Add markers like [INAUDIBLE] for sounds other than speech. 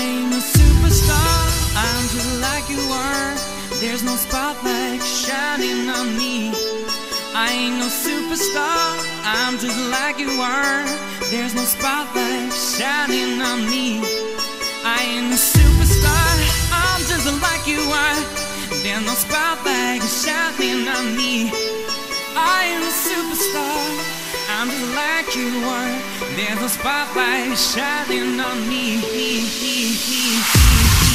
I ain't no superstar, I'm just like you are. There's no spotlight shining on me. I ain't no superstar, I'm just like you are. There's no spotlight shining on me. I ain't no superstar, I'm just like you are. There's no spotlight shining on me. I am a superstar, I'm just like you are. There's no spotlight shining on me. [LAUGHS]